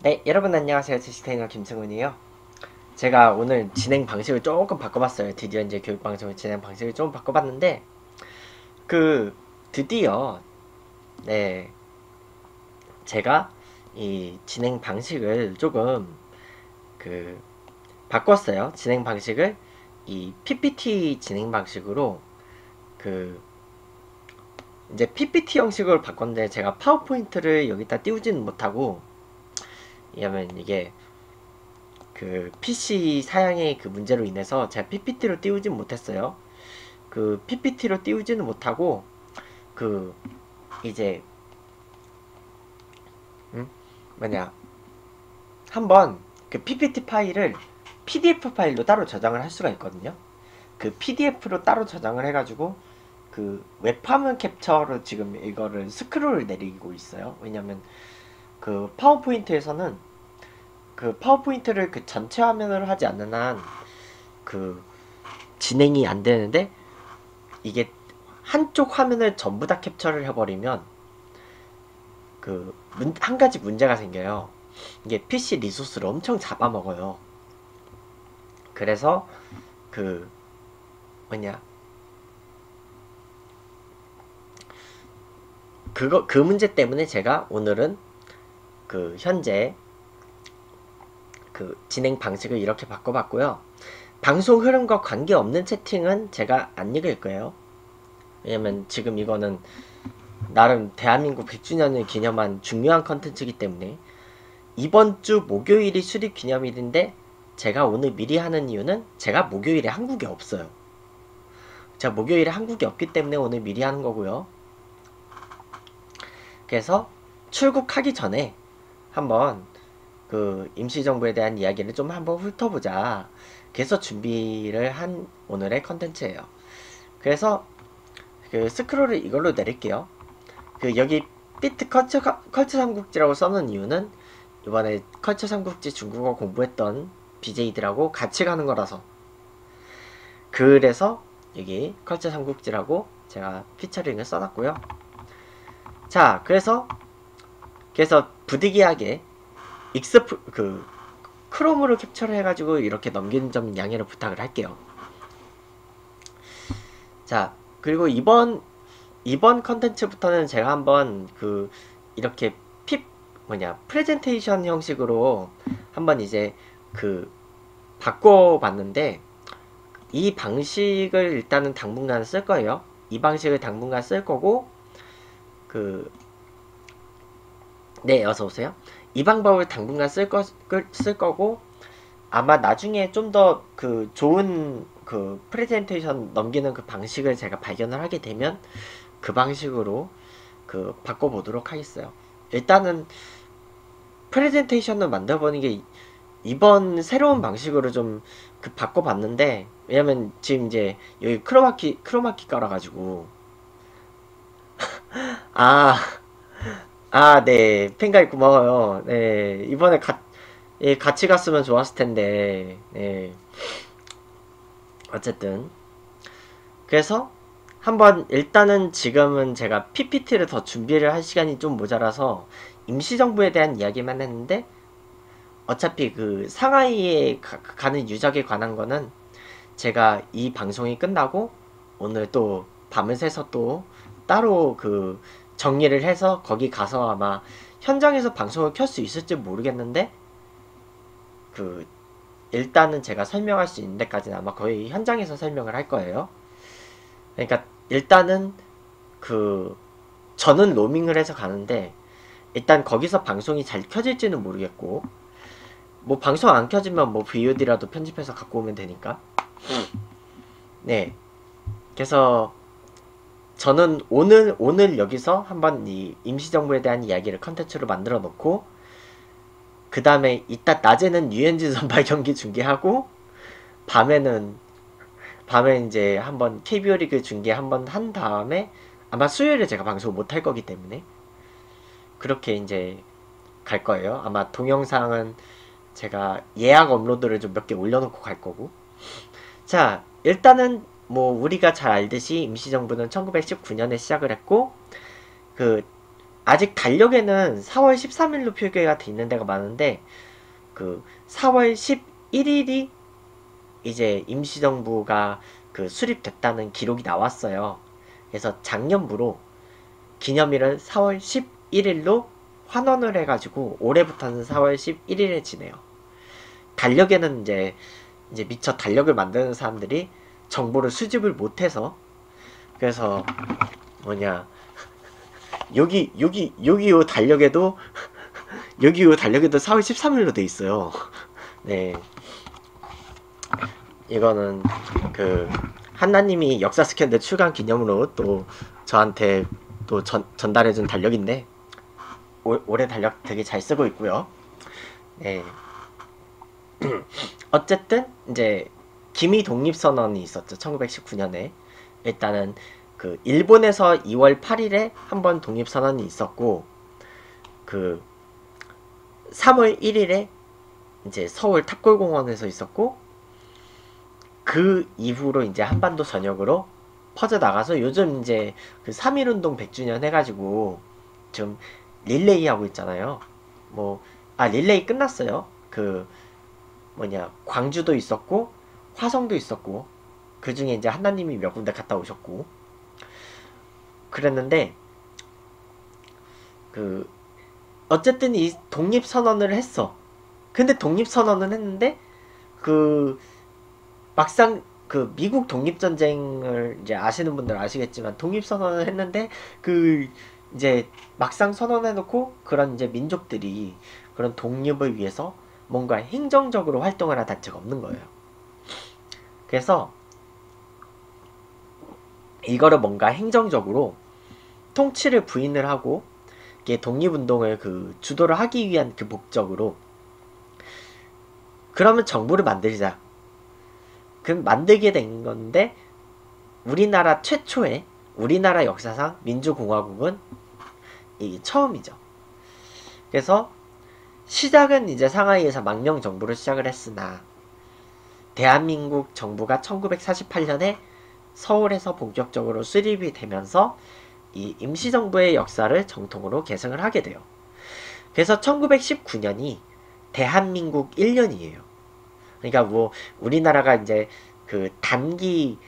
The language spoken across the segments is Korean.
네, 여러분 안녕하세요. 제시테이너 김승훈이에요. 제가 오늘 진행 방식을 조금 바꿔봤어요. 드디어 이제 교육 방송을 진행 방식을 좀 바꿔봤는데 그 드디어 네 제가 이 진행 방식을 조금 그 바꿨어요. 진행 방식을 이 PPT 진행 방식으로 그 이제 PPT 형식으로 바꿨는데 제가 파워포인트를 여기다 띄우지는 못하고 왜냐면 이게 그 PC 사양의 그 문제로 인해서 제가 PPT로 띄우진 못했어요. 그 PPT로 띄우지는 못하고 그 이제 음 뭐냐 한번 그 PPT 파일을 PDF 파일로 따로 저장을 할 수가 있거든요. 그 PDF로 따로 저장을 해가지고 그 웹화면 캡처로 지금 이거를 스크롤을 내리고 있어요. 왜냐면 그 파워포인트에서는 그 파워포인트를 그 전체 화면으로 하지 않는 한 그 진행이 안 되는데 이게 한쪽 화면을 전부 다 캡처를 해버리면 그 한 가지 문제가 생겨요. 이게 PC 리소스를 엄청 잡아먹어요. 그래서 그 뭐냐 그거 그 문제 때문에 제가 오늘은 그 현재 그 진행 방식을 이렇게 바꿔봤고요. 방송 흐름과 관계없는 채팅은 제가 안 읽을 거예요. 왜냐면 지금 이거는 나름 대한민국 100주년을 기념한 중요한 컨텐츠이기 때문에 이번 주 목요일이 수립 기념일인데 제가 오늘 미리 하는 이유는 제가 목요일에 한국에 없어요. 제가 목요일에 한국에 없기 때문에 오늘 미리 하는 거고요. 그래서 출국하기 전에 한번 그 임시정부에 대한 이야기를 좀 한번 훑어보자. 그래서 준비를 한 오늘의 컨텐츠예요. 그래서 그 스크롤을 이걸로 내릴게요. 그 여기 feat. Culture Culture 삼국지라고 써놓은 이유는 이번에 Culture 삼국지 중국어 공부했던 BJ들하고 같이 가는 거라서 그래서 여기 Culture 삼국지라고 제가 피처링을 써놨고요. 자, 그래서 그래서 부득이하게 익스프 그 Chrome으로 캡처를 해가지고 이렇게 넘기는 점 양해를 부탁을 할게요. 자 그리고 이번 이번 컨텐츠부터는 제가 한번 그 이렇게 핍 뭐냐 프레젠테이션 형식으로 한번 이제 그 바꿔봤는데 이 방식을 일단은 당분간 쓸 거예요. 이 방식을 당분간 쓸 거고 그 네, 어서 오세요. 이 방법을 당분간 쓸, 거, 쓸 거고 아마 나중에 좀 더 그 좋은 그 프레젠테이션 넘기는 그 방식을 제가 발견을 하게 되면 그 방식으로 그 바꿔보도록 하겠어요. 일단은 프레젠테이션을 만들어보는 게 이번 새로운 방식으로 좀 그 바꿔봤는데 왜냐면 지금 이제 여기 크로마키 크로마키 깔아가지고 아 아, 네. 팬가이 고마워요. 네. 이번에 가, 예, 같이 갔으면 좋았을 텐데, 네. 어쨌든. 그래서, 한번, 일단은 지금은 제가 PPT를 더 준비를 할 시간이 좀 모자라서, 임시정부에 대한 이야기만 했는데, 어차피 그 상하이에 가, 는 유적에 관한 거는 제가 이 방송이 끝나고, 오늘 또 밤을 새서 또 따로 그 정리를 해서 거기 가서 아마 현장에서 방송을 켤 수 있을지 모르겠는데 그 일단은 제가 설명할 수 있는 데까지는 아마 거의 현장에서 설명을 할 거예요. 그러니까 일단은 그 저는 로밍을 해서 가는데 일단 거기서 방송이 잘 켜질지는 모르겠고 뭐 방송 안 켜지면 뭐 VOD라도 편집해서 갖고 오면 되니까. 네. 그래서 저는 오늘 오늘 여기서 한번 이 임시정부에 대한 이야기를 컨텐츠로 만들어 놓고 그 다음에 이따 낮에는 유엔진 선발 경기 중계하고 밤에는 밤에 이제 한번 KBO 리그 중계 한번 한 다음에 아마 수요일에 제가 방송 못 할 거기 때문에 그렇게 이제 갈 거예요. 아마 동영상은 제가 예약 업로드를 좀 몇 개 올려놓고 갈 거고. 자, 일단은 뭐 우리가 잘 알듯이 임시정부는 1919년에 시작을 했고 그 아직 달력에는 4월 13일로 표기가 돼 있는 데가 많은데 그 4월 11일이 이제 임시정부가 그 수립됐다는 기록이 나왔어요. 그래서 작년부로 기념일을 4월 11일로 환원을 해가지고 올해부터는 4월 11일에 지내요. 달력에는 이제 이제 미처 달력을 만드는 사람들이 정보를 수집을 못해서 그래서 뭐냐 여기 여기 여기 요 달력에도 여기 요 달력에도 4월 13일로 돼 있어요. 네. 이거는 그 한나님이 역사 스캔들 출간 기념으로 또 저한테 또 전, 전달해준 달력인데 올, 올해 달력 되게 잘 쓰고 있고요. 네. 어쨌든 이제 기미 독립선언이 있었죠. 1919년에 일단은 그 일본에서 2월 8일에 한 번 독립선언이 있었고 그 3월 1일에 이제 서울 탑골공원에서 있었고 그 이후로 이제 한반도 전역으로 퍼져 나가서 요즘 이제 그 3.1운동 100주년 해가지고 좀 릴레이 하고 있잖아요. 뭐, 아, 릴레이 끝났어요. 그, 뭐냐, 광주도 있었고, 화성도 있었고, 그 중에 이제 한나님이 몇 군데 갔다 오셨고, 그랬는데, 그, 어쨌든 이 독립 선언을 했어. 근데 독립 선언은 했는데, 그, 막상 그 미국 독립 전쟁을 이제 아시는 분들 아시겠지만 독립 선언을 했는데 그 이제 막상 선언해놓고 그런 이제 민족들이 그런 독립을 위해서 뭔가 행정적으로 활동을 할 단체가 없는 거예요. 그래서 이거를 뭔가 행정적으로 통치를 부인을 하고 독립운동을 그 주도를 하기 위한 그 목적으로 그러면 정부를 만들자. 그 만들게 된 건데 우리나라 최초의 우리나라 역사상 민주공화국은 이 처음이죠. 그래서 시작은 이제 상하이에서 망령 정부를 시작을 했으나 대한민국 정부가 1948년에 서울에서 본격적으로 수립이 되면서 이 임시정부의 역사를 정통으로 계승을 하게 돼요. 그래서 1919년이 대한민국 1년이에요. 그러니까 뭐 우리나라가 이제 그 단기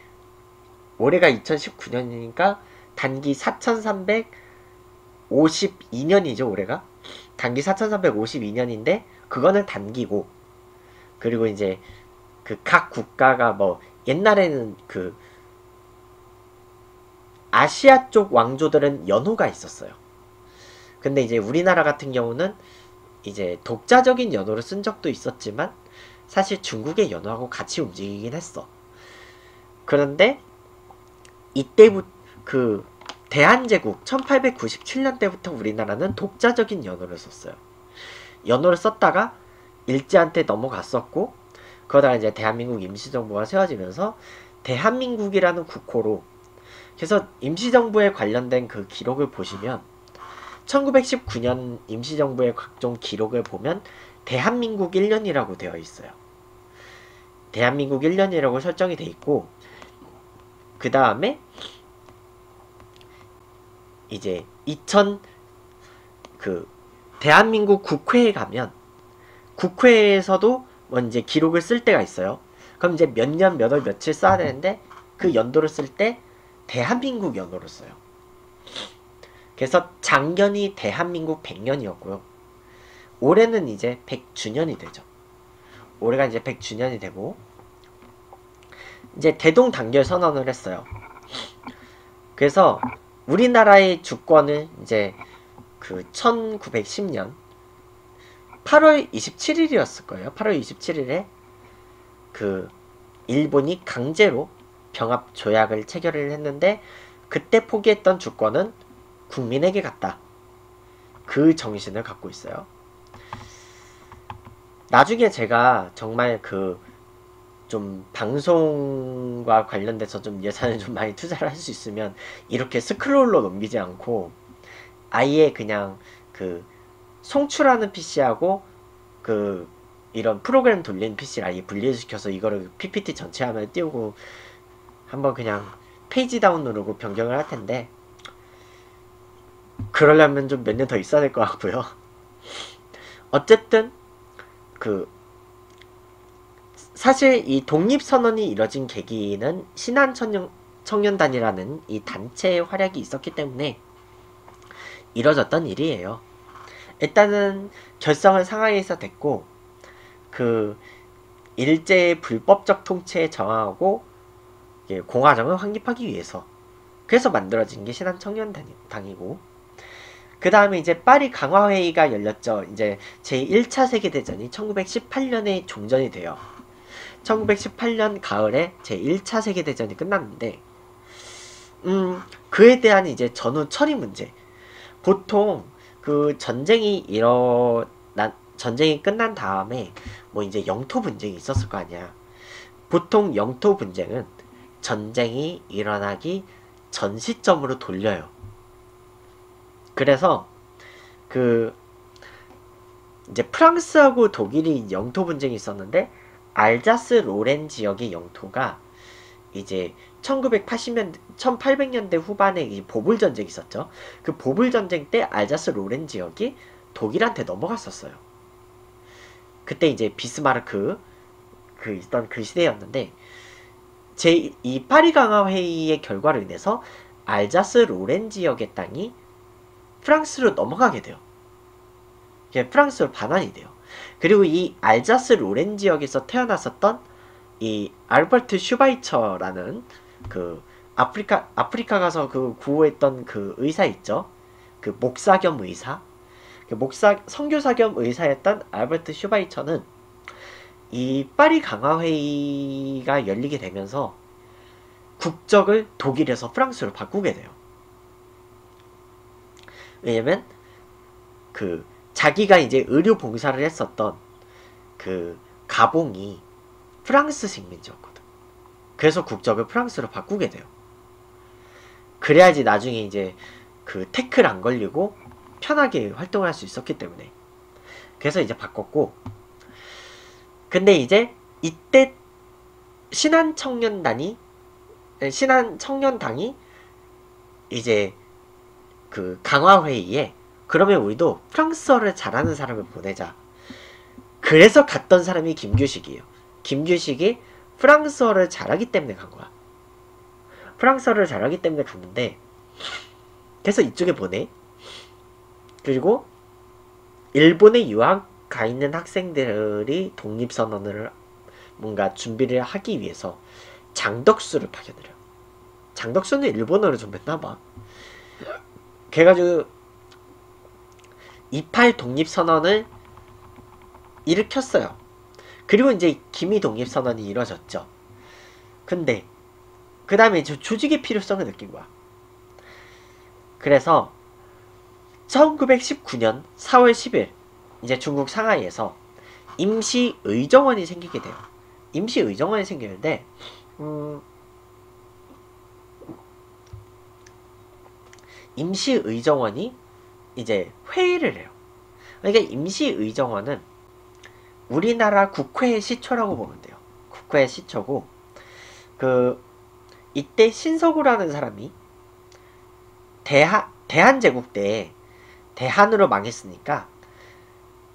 올해가 2019년이니까 단기 4352년이죠 올해가 단기 4352년인데 그거는 단기고 그리고 이제 그 각 국가가 뭐 옛날에는 그 아시아 쪽 왕조들은 연호가 있었어요. 근데 이제 우리나라 같은 경우는 이제 독자적인 연호를 쓴 적도 있었지만 사실 중국의 연호하고 같이 움직이긴 했어. 그런데 이때부터 그 대한제국 1897년 때부터 우리나라는 독자적인 연호를 썼어요. 연호를 썼다가 일제한테 넘어갔었고 그러다가 이제 대한민국 임시정부가 세워지면서 대한민국이라는 국호로 그래서 임시정부에 관련된 그 기록을 보시면 1919년 임시정부의 각종 기록을 보면 대한민국 1년이라고 되어 있어요. 대한민국 1년이라고 설정이 돼 있고 그 다음에 이제 2000 그 대한민국 국회에 가면 국회에서도 뭐 이제 기록을 쓸 때가 있어요. 그럼 이제 몇 년, 몇 월, 며칠 써야 되는데 그 연도를 쓸 때 대한민국 연도를 써요. 그래서 작년이 대한민국 100년이었고요. 올해는 이제 100주년이 되죠. 올해가 이제 100주년이 되고 이제 대동단결 선언을 했어요. 그래서 우리나라의 주권을 이제 그 1910년 8월 27일이었을 거예요. 8월 27일에 그 일본이 강제로 병합 조약을 체결을 했는데 그때 포기했던 주권은 국민에게 갔다. 그 정신을 갖고 있어요. 나중에 제가 정말 그 좀 방송과 관련돼서 좀 예산을 좀 많이 투자를 할 수 있으면 이렇게 스크롤로 넘기지 않고 아예 그냥 그 송출하는 PC하고 그 이런 프로그램 돌리는 PC를 아예 분리시켜서 이거를 PPT 전체 화면에 띄우고 한번 그냥 페이지 다운 누르고 변경을 할 텐데 그러려면 좀 몇 년 더 있어야 될 것 같고요. 어쨌든 그 사실 이 독립선언이 이뤄진 계기는 신한청년 청년단이라는 이 단체의 활약이 있었기 때문에 이뤄졌던 일이에요. 일단은 결성은 상하이에서 됐고 그 일제의 불법적 통치에 저항하고 공화정을 확립하기 위해서 그래서 만들어진 게 신한 청년당이고 그 다음에 이제 파리 강화회의가 열렸죠. 이제 제1차 세계대전이 1918년에 종전이 돼요. 1918년 가을에 제1차 세계대전이 끝났는데 음, 그에 대한 이제 전후 처리 문제. 보통 그 전쟁이 일어 난 전쟁이 끝난 다음에 뭐 이제 영토 분쟁이 있었을 거 아니야. 보통 영토 분쟁은 전쟁이 일어나기 전 시점으로 돌려요. 그래서 그 이제 프랑스하고 독일이 영토 분쟁이 있었는데 알자스 로렌 지역의 영토가 이제 1980년 1800년대 후반에 이 보불 전쟁이 있었죠. 그 보불 전쟁 때 알자스 로렌 지역이 독일한테 넘어갔었어요. 그때 이제 비스마르크 그 있던 그 시대였는데 제이 파리 강화 회의의 결과로 인해서 알자스 로렌 지역의 땅이 프랑스로 넘어가게 돼요. 프랑스로 반환이 돼요. 그리고 이 알자스 로렌 지역에서 태어났었던 이 알버트 슈바이처라는 그 아프리카 아프리카 가서 그 구호했던 그 의사 있죠. 그 목사 겸 의사. 그 목사 선교사 겸 의사였던 알버트 슈바이처는 이 파리 강화 회의가 열리게 되면서 국적을 독일에서 프랑스로 바꾸게 돼요. 왜냐면 그 자기가 이제 의료 봉사를 했었던 그 가봉이 프랑스 식민지였거든. 그래서 국적을 프랑스로 바꾸게 돼요. 그래야지 나중에 이제 그 태클 안 걸리고 편하게 활동을 할 수 있었기 때문에. 그래서 이제 바꿨고. 근데 이제 이때 신한 청년단이 신한 청년당이 이제 그 강화 회의에 그러면 우리도 프랑스어를 잘하는 사람을 보내자. 그래서 갔던 사람이 김규식이에요. 김규식이 프랑스어를 잘하기 때문에 간 거야. 프랑스어를 잘하기 때문에 갔는데 그래서 이쪽에 보내. 그리고 일본에 유학 가 있는 학생들이 독립선언을 뭔가 준비를 하기 위해서 장덕수를 파견을 해요. 장덕수는 일본어를 좀 했나봐. 그래가지고 28 독립선언을 일으켰어요. 그리고 이제 기미 독립 선언이 이루어졌죠. 근데 그 다음에 조직의 필요성을 느낀 거야. 그래서 1919년 4월 10일 이제 중국 상하이에서 임시의정원이 생기게 돼요. 임시의정원이 생기는데 음, 임시의정원이 이제 회의를 해요. 그러니까 임시의정원은 우리나라 국회의 시초라고 보면 돼요. 국회의 시초고 그 이때 신서구라는 사람이 대한 대한제국 때 대한으로 망했으니까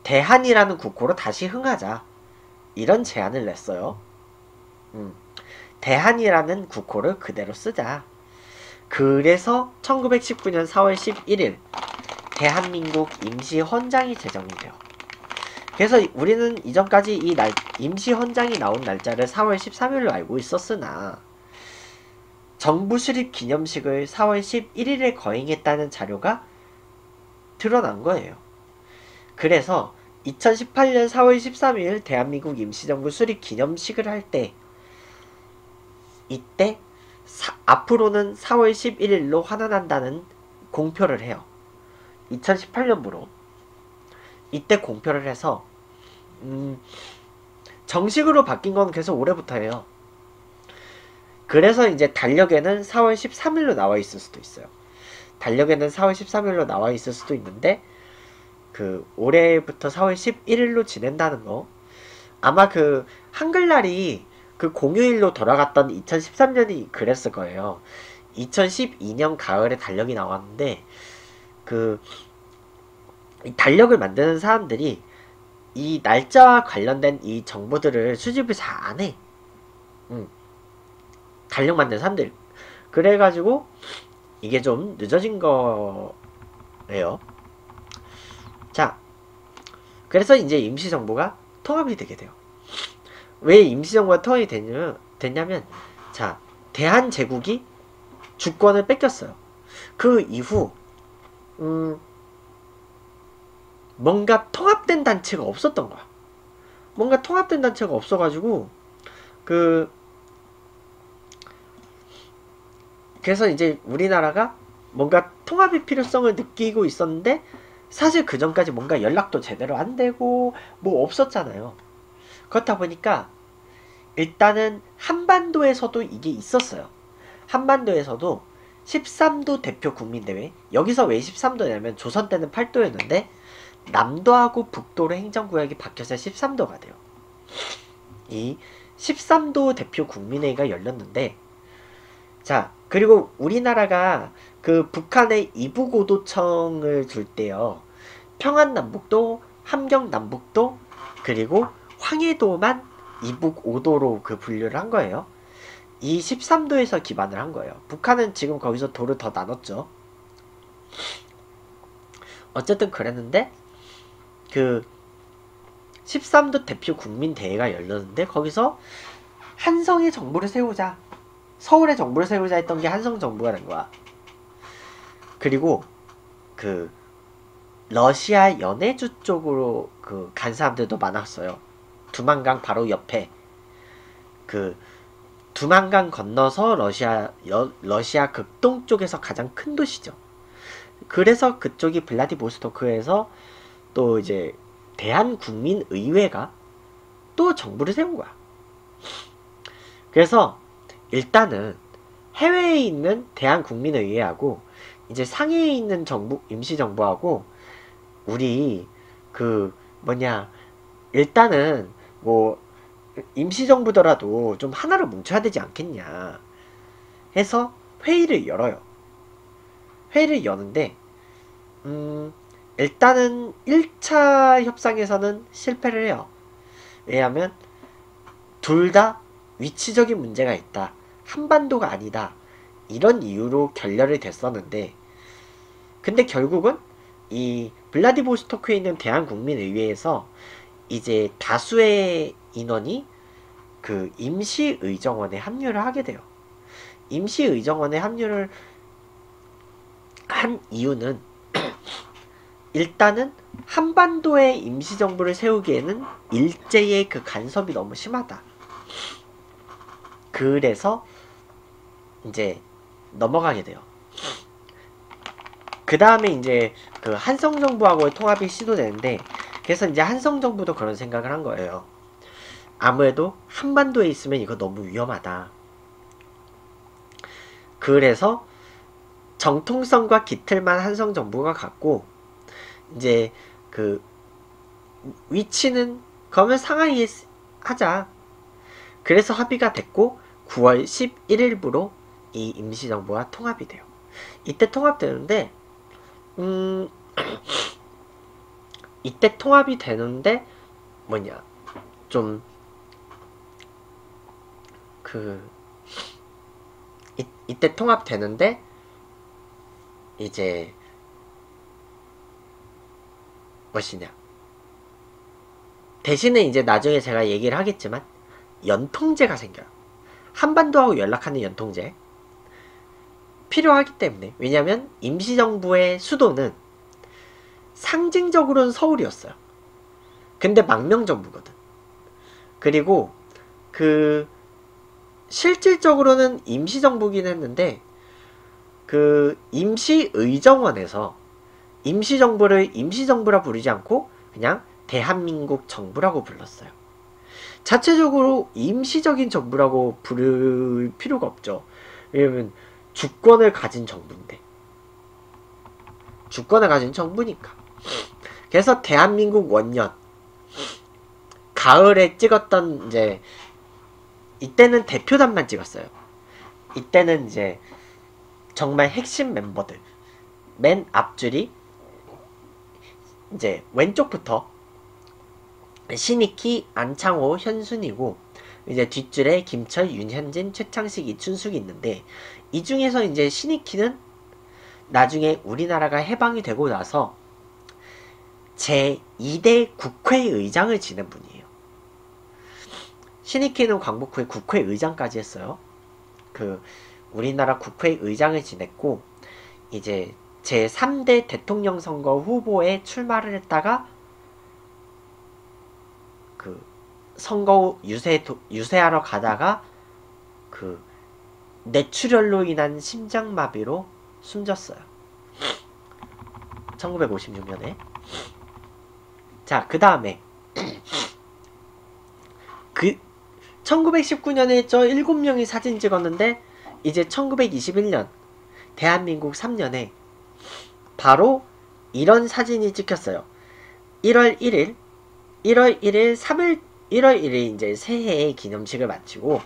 대한이라는 국호로 다시 흥하자 이런 제안을 냈어요. 음, 대한이라는 국호를 그대로 쓰자. 그래서 1919년 4월 11일 대한민국 임시헌장이 제정이 돼요. 그래서 우리는 이전까지 이 날, 임시 헌장이 나온 날짜를 4월 13일로 알고 있었으나 정부 수립 기념식을 4월 11일에 거행했다는 자료가 드러난 거예요. 그래서 2018년 4월 13일 대한민국 임시정부 수립 기념식을 할 때 이때 사, 앞으로는 4월 11일로 환원한다는 공표를 해요. 2018년부로 이때 공표를 해서 음, 정식으로 바뀐 건 계속 올해부터예요. 그래서 이제 달력에는 4월 13일로 나와 있을 수도 있어요. 달력에는 4월 13일로 나와 있을 수도 있는데 그 올해부터 4월 11일로 지낸다는 거 아마 그 한글날이 그 공휴일로 돌아갔던 2013년이 그랬을 거예요. 2012년 가을에 달력이 나왔는데 그 달력을 만드는 사람들이 이 날짜와 관련된 이 정보들을 수집을 잘 안 해. 음. 달력 만드는 사람들. 그래가지고 이게 좀 늦어진 거예요. 자, 그래서 이제 임시정부가 통합이 되게 돼요. 왜 임시정부가 통합이 되냐, 됐냐면, 자, 대한제국이 주권을 뺏겼어요. 그 이후, 음, 뭔가 통합된 단체가 없었던 거야. 뭔가 통합된 단체가 없어가지고, 그, 그래서 이제 우리나라가 뭔가 통합의 필요성을 느끼고 있었는데, 사실 그 전까지 뭔가 연락도 제대로 안 되고, 뭐 없었잖아요. 그렇다 보니까, 일단은 한반도에서도 이게 있었어요. 한반도에서도 13도 대표 국민대회, 여기서 왜 13도냐면 조선 때는 8도였는데, 남도하고 북도로 행정구역이 바뀌어서 13도가 돼요. 이 13도 대표 국민회의가 열렸는데 자 그리고 우리나라가 그 북한의 이북오도청을 둘 때요 평안남북도 함경남북도 그리고 황해도만 이북오도로 그 분류를 한 거예요. 이 13도에서 기반을 한 거예요. 북한은 지금 거기서 도를 더 나눴죠. 어쨌든 그랬는데 그 13도 대표 국민대회가 열렸는데 거기서 한성의 정부를 세우자 서울의 정부를 세우자 했던 게 한성 정부가 된 거야. 그리고 그 러시아 연해주 쪽으로 그 간 사람들도 많았어요. 두만강 바로 옆에. 그 두만강 건너서 러시아 여, 러시아 극동 쪽에서 가장 큰 도시죠. 그래서 그쪽이 블라디보스토크에서 또 이제 대한국민의회가 또 정부를 세운 거야. 그래서 일단은 해외에 있는 대한국민의회하고 이제 상해에 있는 정부 임시정부하고 우리 그 뭐냐 일단은 뭐 임시정부더라도 좀 하나로 뭉쳐야 되지 않겠냐 해서 회의를 열어요. 회의를 여는데 음 일단은 1차 협상에서는 실패를 해요. 왜냐하면 둘 다 위치적인 문제가 있다. 한반도가 아니다. 이런 이유로 결렬이 됐었는데 근데 결국은 이 블라디보스토크에 있는 대한국민의회에서 이제 다수의 인원이 그 임시의정원에 합류를 하게 돼요. 임시의정원에 합류를 한 이유는 일단은 한반도에 임시정부를 세우기에는 일제의 그 간섭이 너무 심하다. 그래서 이제 넘어가게 돼요. 그 다음에 이제 그 한성 정부하고의 통합이 시도되는데 그래서 이제 한성 정부도 그런 생각을 한 거예요. 아무래도 한반도에 있으면 이거 너무 위험하다. 그래서 정통성과 깃틀만 한성 정부가 갖고 이제 그 위치는 그러면 상하이에 하자. 그래서 합의가 됐고 9월 11일부로 이 임시정부와 통합이 돼요. 이때 통합되는데 음 이때 통합이 되는데 뭐냐 좀 그 이때 통합되는데 이제 것이냐. 대신에 이제 나중에 제가 얘기를 하겠지만 연통제가 생겨요. 한반도하고 연락하는 연통제. 필요하기 때문에. 왜냐면 임시정부의 수도는 상징적으로는 서울이었어요. 근데 망명정부거든. 그리고 그 실질적으로는 임시정부긴 했는데 그 임시의정원에서 임시정부를 임시정부라 부르지 않고 그냥 대한민국 정부라고 불렀어요. 자체적으로 임시적인 정부라고 부를 필요가 없죠. 왜냐면 주권을 가진 정부인데. 주권을 가진 정부니까. 그래서 대한민국 원년 가을에 찍었던 이제 이때는 대표단만 찍었어요. 이때는 이제 정말 핵심 멤버들 맨 앞줄이 이제 왼쪽부터 신익희, 안창호, 현순이고 이제 뒷줄에 김철, 윤현진, 최창식, 이춘숙이 있는데 이 중에서 이제 신익희는 나중에 우리나라가 해방이 되고 나서 제 2대 국회의장을 지낸 분이에요. 신익희는 광복 후에 국회의장까지 했어요. 그 우리나라 국회의장을 지냈고 이제 제 3대 대통령 선거 후보에 출마를 했다가 그 선거 유세 유세하러 가다가 그 뇌출혈로 인한 심장마비로 숨졌어요. 1956년에. 자, 그 다음에 그 1919년에 저 7명이 사진 찍었는데 이제 1921년 대한민국 3년에 바로 이런 사진이 찍혔어요. 1월 1일 1월 1일 3일 1월 1일 이제 새해의 기념식을 마치고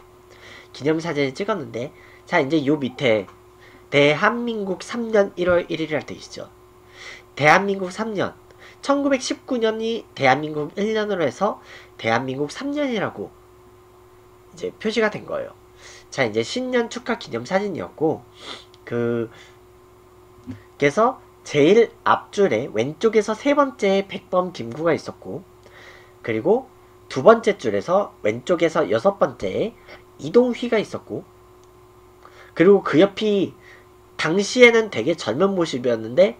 기념사진을 찍었는데 자 이제 요 밑에 대한민국 3년 1월 1일이라 되어 있죠. 대한민국 3년 1919년이 대한민국 1년으로 해서 대한민국 3년이라고 이제 표시가 된 거예요. 자 이제 신년 축하 기념 사진이었고 그 그래서 제일 앞줄에 왼쪽에서 세 번째 백범 김구가 있었고 그리고 두 번째 줄에서 왼쪽에서 여섯 번째에 이동휘가 있었고 그리고 그 옆이 당시에는 되게 젊은 모습이었는데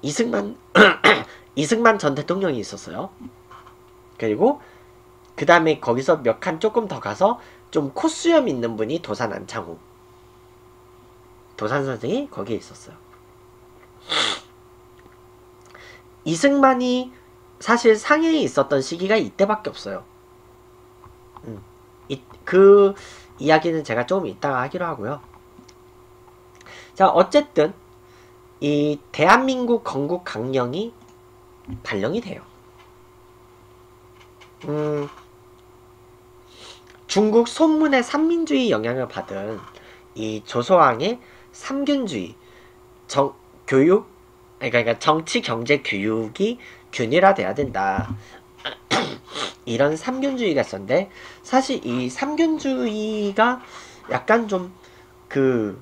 이승만 이승만 전 대통령이 있었어요. 그리고 그 다음에 거기서 몇 칸 조금 더 가서 좀 코수염 있는 분이 도산 안창호 도산 선생이 거기에 있었어요. 이승만이 사실 상해에 있었던 시기가 이때밖에 없어요. 음, 이, 그 이야기는 제가 조금 이따가 하기로 하고요. 자, 어쨌든 이 대한민국 건국 강령이 발령이 돼요. 음, 중국 손문의 삼민주의 영향을 받은 이 조소왕의 삼균주의, 정, 교육, 그러니까 정치, 경제, 교육이 균일화돼야 된다. 이런 삼균주의가 있었는데 사실 이 삼균주의가 약간 좀 그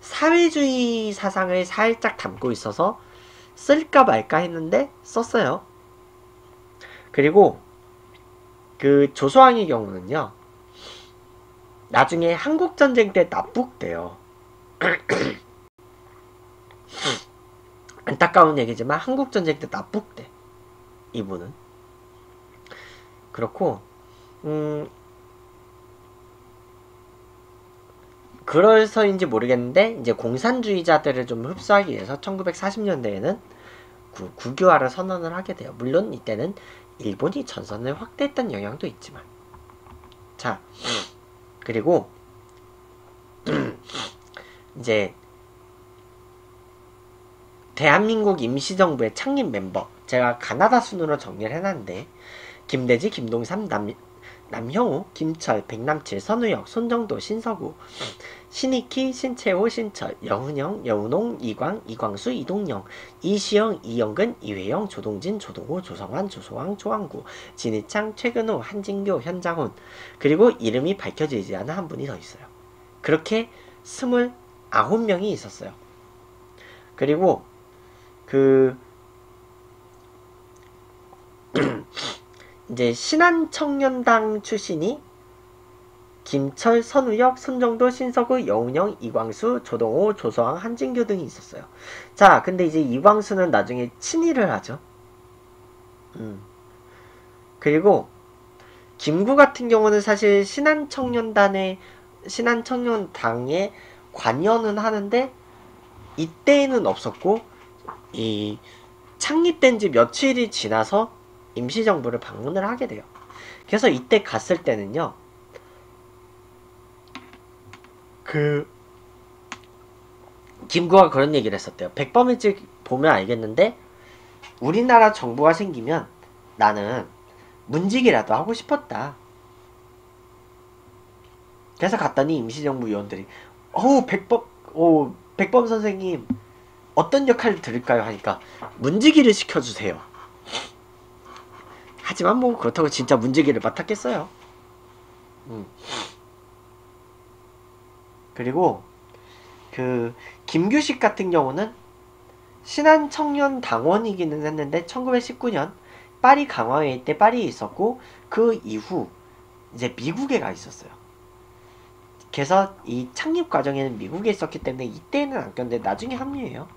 사회주의 사상을 살짝 담고 있어서 쓸까 말까 했는데 썼어요. 그리고 그 조소왕의 경우는요. 나중에 한국전쟁 때 납북돼요. 안타까운 얘기지만 한국 전쟁 때 납북돼. 이분은. 그렇고, 음, 그래서인지 모르겠는데, 이제 공산주의자들을 좀 흡수하기 위해서 1940년대에는 구, 국유화를 선언을 하게 돼요. 물론 이때는 일본이 전선을 확대했던 영향도 있지만. 자, 그리고, 이제 대한민국 임시정부의 창립 멤버 제가 가나다 순으로 정리를 해놨는데 김대지, 김동삼, 남, 남형우, 김철, 백남칠, 선우혁, 손정도, 신서구, 신익희, 신채호, 신철, 여훈영, 여운홍, 이광, 이광수, 이동영, 이시영, 이영근, 이회영, 조동진, 조동호, 조성환, 조소왕, 조왕구, 진희창, 최근호, 한진교, 현장훈 그리고 이름이 밝혀지지 않은 한 분이 더 있어요. 그렇게 스물아홉 명이 있었어요. 그리고 그 이제 신한청년당 출신이 김철, 선우혁, 손정도, 신석우, 여운영, 이광수, 조동호, 조서왕, 한진규 등이 있었어요. 자, 근데 이제 이광수는 나중에 친일을 하죠. 음. 그리고 김구 같은 경우는 사실 신한청년단의 신한청년당에 관여는 하는데 이때는 없었고 이 창립된 지 며칠이 지나서 임시정부를 방문을 하게 돼요. 그래서 이때 갔을 때는요. 그 김구가 그런 얘기를 했었대요. 백범일찍 보면 알겠는데 우리나라 정부가 생기면 나는 문직이라도 하고 싶었다. 그래서 갔더니 임시정부 위원들이 어우 백범 오 백범 선생님 어떤 역할을 드릴까요? 하니까 문지기를 시켜주세요. 하지만 뭐 그렇다고 진짜 문지기를 맡았겠어요. 음. 그리고 그 김규식 같은 경우는 신한 청년 당원이기는 했는데 1919년 파리 강화회의 때 파리에 있었고 그 이후 이제 미국에 가 있었어요. 그래서 이 창립 과정에는 미국에 있었기 때문에 이때는 안 꼈는데 나중에 합류해요.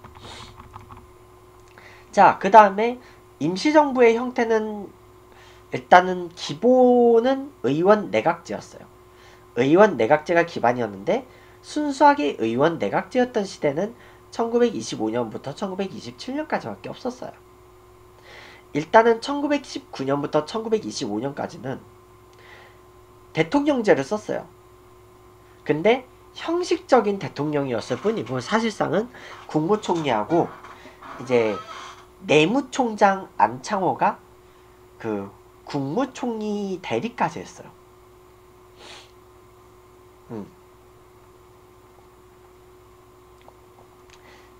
자, 그 다음에 임시정부의 형태는 일단은 기본은 의원 내각제였어요. 의원 내각제가 기반이었는데 순수하게 의원 내각제였던 시대는 1925년부터 1927년까지밖에 없었어요. 일단은 1919년부터 1925년까지는 대통령제를 썼어요. 근데 형식적인 대통령이었을 뿐이고 사실상은 국무총리하고 이제 내무총장 안창호가 그 국무총리 대리까지 했어요. 음.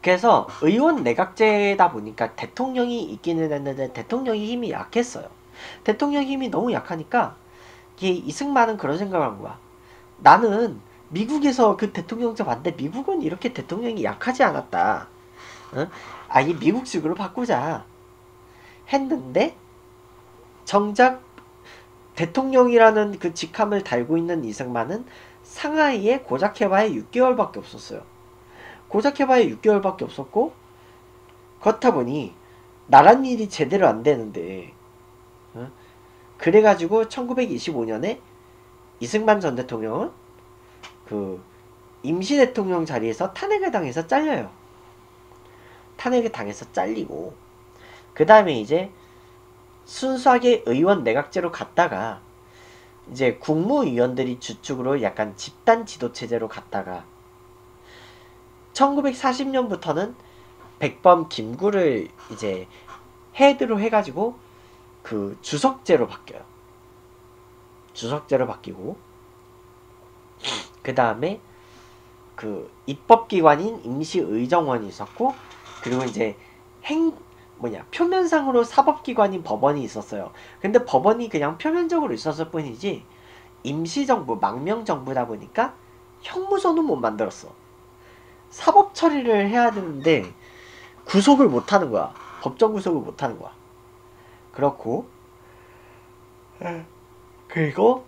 그래서 의원 내각제다 보니까 대통령이 있기는 했는데 대통령이 힘이 약했어요. 대통령 힘이 너무 약하니까 이승만은 그런 생각을 한 거야. 나는 미국에서 그 대통령제 봤는데 미국은 이렇게 대통령이 약하지 않았다. 어? 아예 미국식으로 바꾸자. 했는데 정작 대통령이라는 그 직함을 달고 있는 이승만은 상하이에 고작 해봐야 6개월밖에 없었어요. 고작 해봐야 6개월밖에 없었고 그렇다 보니 나란 일이 제대로 안 되는데 어? 그래가지고 1925년에 이승만 전 대통령은 그 임시 대통령 자리에서 탄핵을 당해서 잘려요. 탄핵을 당해서 잘리고 그 다음에 이제 순수하게 의원 내각제로 갔다가 이제 국무위원들이 주축으로 약간 집단 지도 체제로 갔다가 1940년부터는 백범 김구를 이제 헤드로 해가지고 그 주석제로 바뀌어요. 주석제로 바뀌고 그 다음에 그 입법기관인 임시의정원이 있었고 그리고 이제 행 뭐냐 표면상으로 사법기관인 법원이 있었어요. 근데 법원이 그냥 표면적으로 있었을 뿐이지 임시정부 망명정부다 보니까 형무소는 못 만들었어. 사법 처리를 해야 되는데 구속을 못 하는 거야. 법정 구속을 못 하는 거야. 그렇고 그리고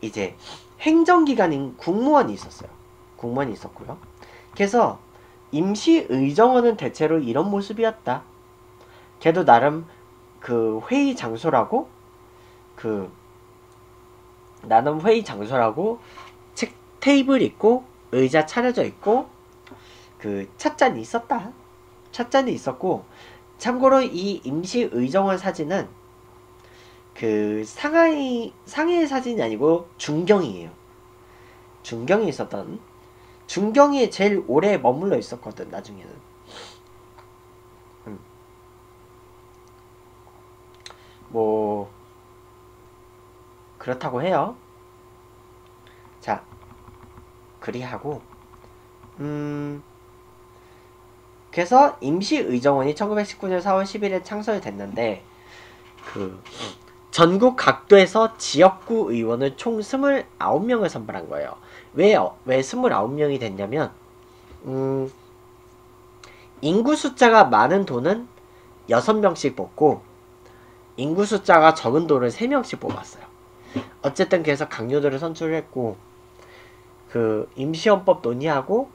이제 행정기관인 국무원이 있었어요. 국무원이 있었고요. 그래서 임시의정원은 대체로 이런 모습이었다. 걔도 나름 그 회의 장소라고 그 나름 회의 장소라고 책 테이블 있고 의자 차려져 있고 그 찻잔이 있었다. 찻잔이 있었고 참고로 이 임시 의정원 사진은 그 상하이 상해 사진이 아니고 중경이에요. 중경이 있었던 중경이 제일 오래 머물러 있었거든 나중에는. 음. 뭐 그렇다고 해요. 자 그리하고 음 그래서 임시의정원이 1919년 4월 10일에 창설됐는데 그 전국 각도에서 지역구 의원을 총 29명을 선발한 거예요. 왜, 왜 29명이 됐냐면, 음, 인구 숫자가 많은 도는 6명씩 뽑고, 인구 숫자가 적은 도를 3명씩 뽑았어요. 어쨌든 그래서 강요도를 선출했고, 그 임시헌법 논의하고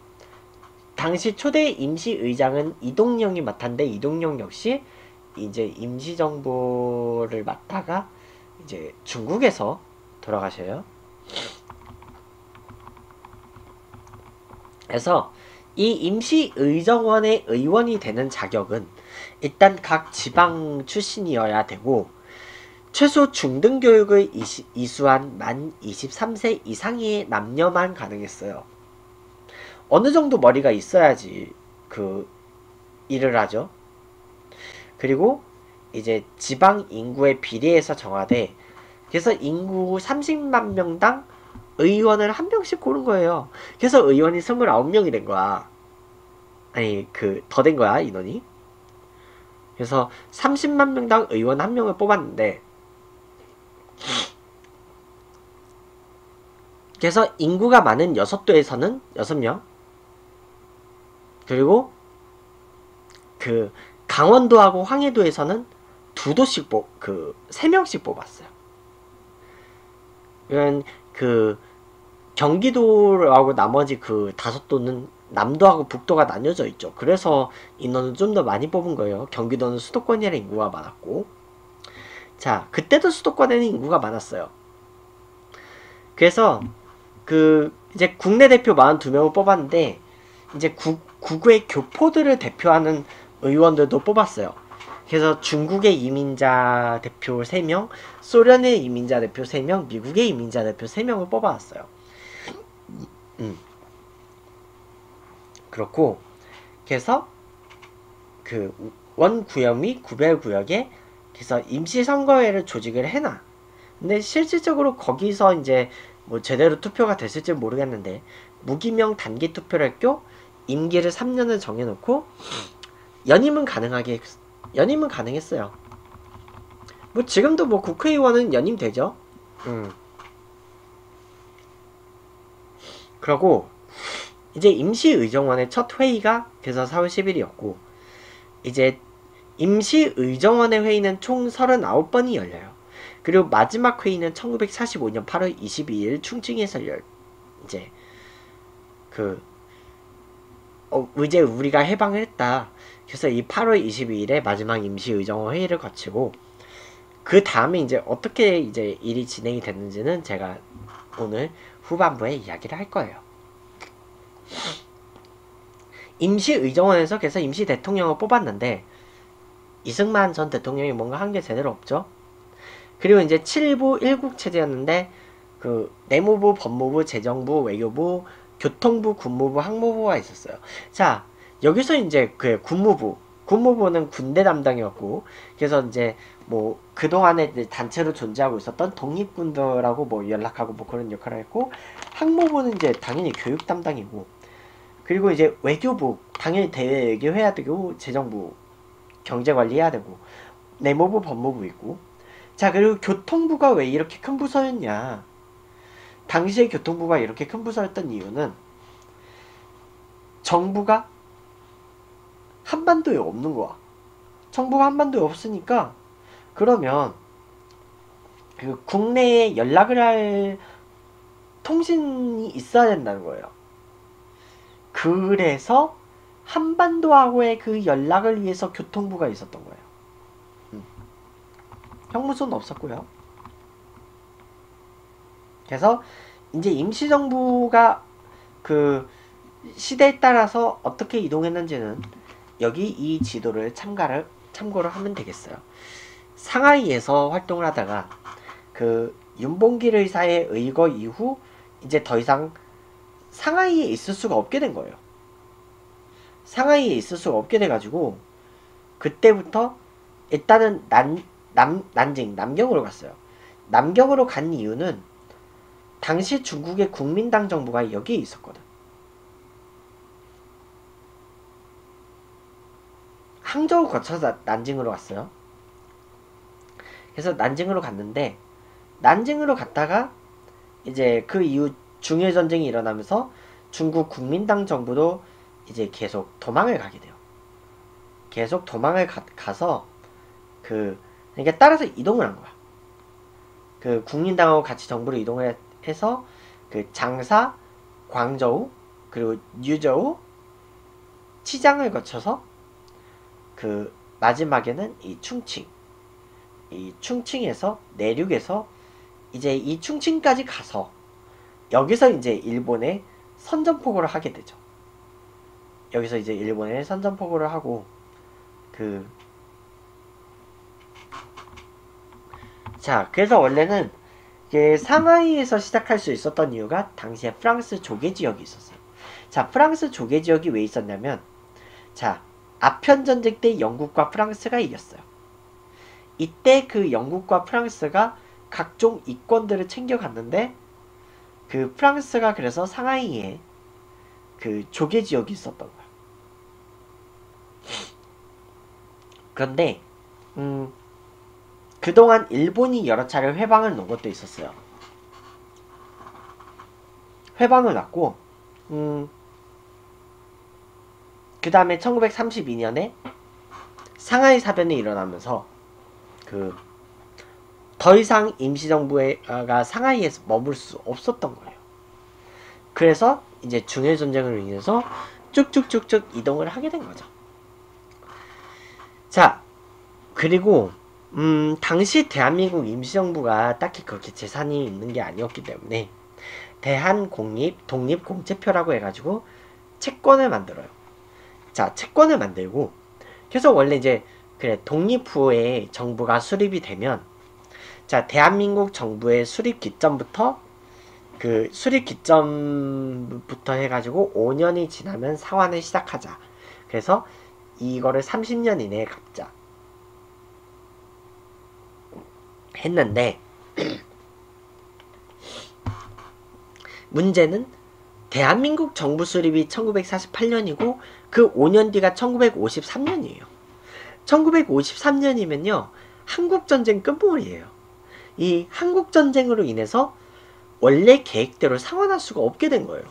당시 초대 임시의장은 이동영이 맡았는데 이동영 역시 이제 임시정부를 맡다가 이제 중국에서 돌아가셔요. 그래서 이 임시의정원의 의원이 되는 자격은 일단 각 지방 출신이어야 되고 최소 중등교육을 이수한 만 23세 이상의 남녀만 가능했어요. 어느 정도 머리가 있어야지 그 일을 하죠. 그리고 이제 지방 인구에 비례해서 정하되 그래서 인구 30만 명당 의원을 한 명씩 고른 거예요. 그래서 의원이 29명이 된 거야. 아니, 그, 더 된 거야, 인원이. 그래서 30만 명당 의원 한 명을 뽑았는데, 그래서 인구가 많은 6도에서는 6명, 그리고 그 강원도하고 황해도에서는 두 도씩 뽑, 그, 세 명씩 뽑았어요. 그 경기도하고 나머지 그 다섯 도는 남도하고 북도가 나뉘어져 있죠. 그래서 인원을 좀 더 많이 뽑은 거예요. 경기도는 수도권이라 인구가 많았고. 자, 그때도 수도권에는 인구가 많았어요. 그래서 그 이제 국내 대표 42명을 뽑았는데 이제 국, 국외 교포들을 대표하는 의원들도 뽑았어요. 그래서 중국의 이민자 대표 3명, 소련의 이민자 대표 3명, 미국의 이민자 대표 3명을 뽑아왔어요. 음. 그렇고 그래서 그 원구역 및 구별구역에 그래서 임시선거회를 조직을 해놔. 근데 실질적으로 거기서 이제 뭐 제대로 투표가 됐을지 모르겠는데 무기명 단기 투표를 했고 임기를 3년을 정해놓고 연임은 가능하게 연임은 가능했어요. 뭐 지금도 뭐 국회의원은 연임 되죠. 음. 그러고 이제 임시의정원의 첫 회의가 그래서 4월 10일이었고 이제 임시의정원의 회의는 총 39번이 열려요. 그리고 마지막 회의는 1945년 8월 22일 충칭에서 열 이제 그 어, 이제 우리가 해방을 했다. 그래서 이 8월 22일에 마지막 임시의정원 회의를 거치고 그 다음에 이제 어떻게 이제 일이 진행이 됐는지는 제가 오늘 후반부에 이야기를 할 거예요. 임시의정원에서 그래서 임시 대통령을 뽑았는데 이승만 전 대통령이 뭔가 한 게 제대로 없죠. 그리고 이제 7부 1국 체제였는데 그 내무부, 법무부, 재정부, 외교부, 교통부, 국무부, 항무부가 있었어요. 자, 여기서 이제 그 군무부 군무부는 군대 담당이었고 그래서 이제 뭐 그동안에 단체로 존재하고 있었던 독립군들하고 뭐 연락하고 뭐 그런 역할을 했고 항무부는 이제 당연히 교육 담당이고 그리고 이제 외교부 당연히 대외 외교 해야 되고 재정부 경제 관리 해야 되고 내무부 법무부 있고. 자 그리고 교통부가 왜 이렇게 큰 부서였냐? 당시에 교통부가 이렇게 큰 부서였던 이유는 정부가 한반도에 없는 거야. 정부가 한반도에 없으니까 그러면 그 국내에 연락을 할 통신이 있어야 된다는 거예요. 그래서 한반도하고의 그 연락을 위해서 교통부가 있었던 거예요. 음. 형무소는 없었고요. 그래서 이제 임시정부가 그 시대에 따라서 어떻게 이동했는지는 여기 이 지도를 참가를 참고를 하면 되겠어요. 상하이에서 활동을 하다가 그 윤봉길 의사의 의거 이후 이제 더 이상 상하이에 있을 수가 없게 된 거예요. 상하이에 있을 수가 없게 돼가지고 그때부터 일단은 난, 남, 난징, 남경으로 갔어요. 남경으로 간 이유는 당시 중국의 국민당 정부가 여기에 있었거든. 항저우 거쳐서 난징으로 갔어요. 그래서 난징으로 갔는데 난징으로 갔다가 이제 그 이후 중일 전쟁이 일어나면서 중국 국민당 정부도 이제 계속 도망을 가게 돼요. 계속 도망을 가, 서그 그러니까 따라서 이동을 한 거야. 그 국민당하고 같이 정부를 이동을 해서 그 장사, 광저우 그리고 뉴저우, 치장을 거쳐서 그 마지막에는 이 충칭 이 충칭에서 내륙에서 이제 이 충칭까지 가서 여기서 이제 일본에 선전포고를 하게 되죠. 여기서 이제 일본에 선전포고를 하고 그 자, 그래서 원래는 이게 상하이에서 시작할 수 있었던 이유가 당시에 프랑스 조개 지역이 있었어요. 자, 프랑스 조개 지역이 왜 있었냐면 자, 아편 전쟁 때 영국과 프랑스가 이겼어요. 이때 그 영국과 프랑스가 각종 이권들을 챙겨갔는데 그 프랑스가 그래서 상하이에 그 조개 지역이 있었던 거야. 그런데 음 그동안 일본이 여러 차례 회방을 놓은 것도 있었어요. 회방을 놨고 음, 그 다음에 1932년에 상하이 사변이 일어나면서 그 더 이상 임시정부가 상하이에서 머물 수 없었던 거예요. 그래서 이제 중일 전쟁으로 인해서 쭉쭉쭉쭉 이동을 하게 된 거죠. 자, 그리고 음, 당시 대한민국 임시정부가 딱히 그렇게 재산이 있는 게 아니었기 때문에 대한공립 독립공채표라고 해가지고 채권을 만들어요. 자, 채권을 만들고 그래서 원래 이제 그래 독립 후에 정부가 수립이 되면 자 대한민국 정부의 수립 기점부터 그 수립 기점부터 해가지고 5년이 지나면 상환을 시작하자. 그래서 이거를 30년 이내에 갚자. 했는데 문제는 대한민국 정부 수립이 1948년이고 그 5년 뒤가 1953년이에요. 1953년이면요. 한국전쟁 끝물이에요. 이 한국전쟁으로 인해서 원래 계획대로 상환할 수가 없게 된 거예요.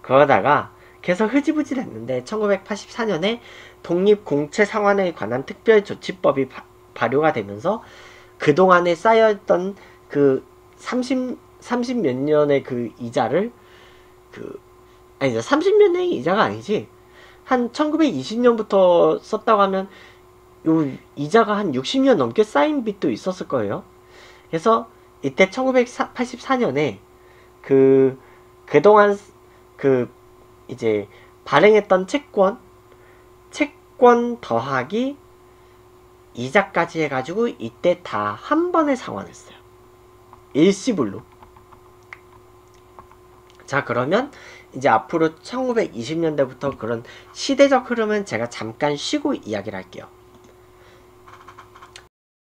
그러다가 계속 흐지부지 됐는데 1984년에 독립공채 상환에 관한 특별조치법이 바, 발효가 되면서 그동안에 쌓여있던 그 30, 30 몇 년의 그 이자를 그 아니 30몇 년의 이자가 아니지 한 1920년부터 썼다고 하면 요 이자가 한 60년 넘게 쌓인 빚도 있었을 거예요. 그래서 이때 1984년에 그 그동안 그 이제 발행했던 채권 채권 더하기 이자까지 해가지고 이때 다 한 번에 상환했어요. 일시불로. 자 그러면 이제 앞으로 1920년대부터 그런 시대적 흐름은 제가 잠깐 쉬고 이야기를 할게요.